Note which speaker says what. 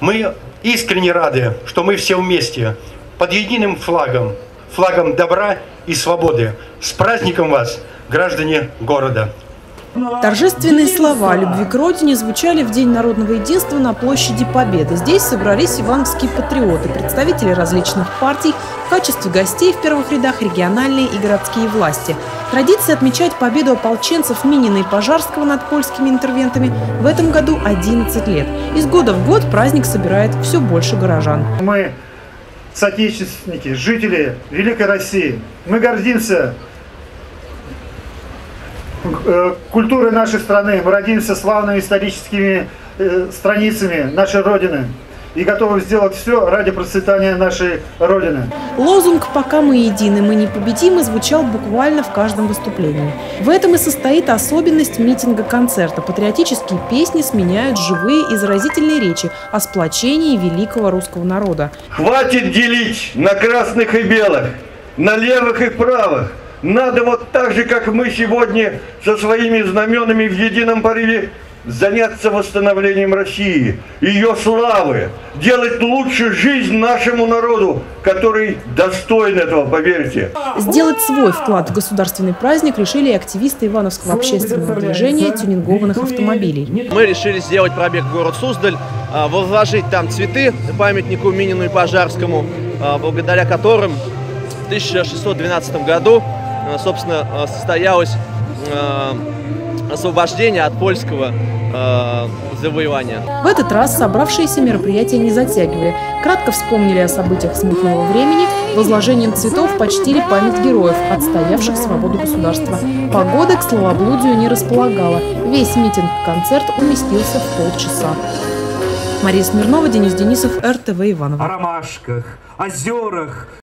Speaker 1: Мы искренне рады, что мы все вместе, под единым флагом, флагом добра и свободы. С праздником вас, граждане города!
Speaker 2: Торжественные слова любви к родине звучали в День народного единства на площади Победы. Здесь собрались ивановские патриоты, представители различных партий, в качестве гостей в первых рядах региональные и городские власти. Традиция отмечать победу ополченцев Минина и Пожарского над польскими интервентами в этом году 11 лет. Из года в год праздник собирает все больше горожан.
Speaker 3: Мы соотечественники, жители Великой России. Мы гордимся э, культурой нашей страны. Мы родимся славными историческими э, страницами нашей Родины и готовы сделать все ради процветания нашей Родины.
Speaker 2: Лозунг «Пока мы едины, мы непобедимы» звучал буквально в каждом выступлении. В этом и состоит особенность митинга-концерта. Патриотические песни сменяют живые и заразительные речи о сплочении великого русского народа.
Speaker 4: Хватит делить на красных и белых, на левых и правых. Надо вот так же, как мы сегодня со своими знаменами в едином порыве заняться восстановлением России, ее славы, делать лучше жизнь нашему народу, который достоин этого, поверьте.
Speaker 2: Сделать свой вклад в государственный праздник решили и активисты Ивановского общественного движения тюнингованных автомобилей.
Speaker 5: Мы решили сделать пробег в город Суздаль, а, возложить там цветы памятнику Минину и Пожарскому, а, благодаря которым в 1612 году, собственно, состоялось освобождения от польского э, завоевания.
Speaker 2: В этот раз собравшиеся мероприятия не затягивали. Кратко вспомнили о событиях смутного времени, возложением цветов почтили память героев, отстоявших свободу государства. Погода к словоблудию не располагала. Весь митинг-концерт уместился в полчаса. Мария Смирнова, Денис Денисов, РТВ Иваново.
Speaker 6: О ромашках, озерах,